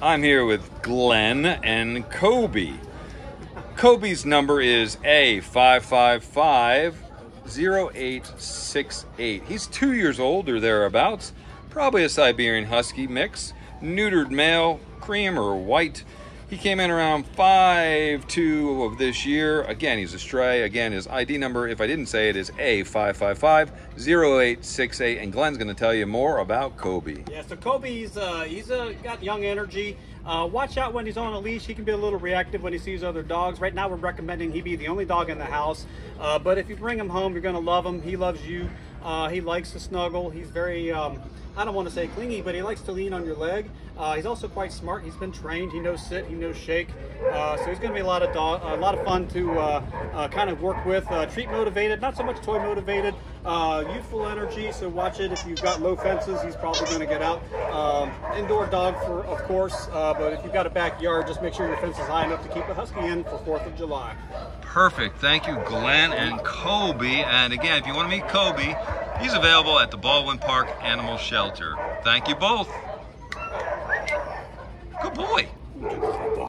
I'm here with Glenn and Kobe. Kobe's number is A5550868. He's two years old or thereabouts, probably a Siberian Husky mix, neutered male, cream or white. He came in around 5-2 of this year. Again, he's a stray. Again, his ID number, if I didn't say it, is A5550868. And Glenn's going to tell you more about Kobe. Yeah, so Kobe's uh, he's uh, got young energy. Uh, watch out when he's on a leash. He can be a little reactive when he sees other dogs. Right now, we're recommending he be the only dog in the house. Uh, but if you bring him home, you're going to love him. He loves you. Uh, he likes to snuggle. He's very, um, I don't want to say clingy, but he likes to lean on your leg. Uh, he's also quite smart. He's been trained. He knows sit. He knows shake. Uh, so he's going to be a lot of dog, a lot of fun to uh, uh, kind of work with. Uh, treat motivated, not so much toy motivated. youthful energy. So watch it. If you've got low fences, he's probably going to get out. Um, indoor dog, for of course. but if you've got a backyard, just make sure your fence is high enough to keep a husky in for Fourth of July. Perfect. Thank you, Glenn and Kobe. And again, if you want to meet Kobe, he's available at the Baldwin Park Animal Shelter. Thank you both.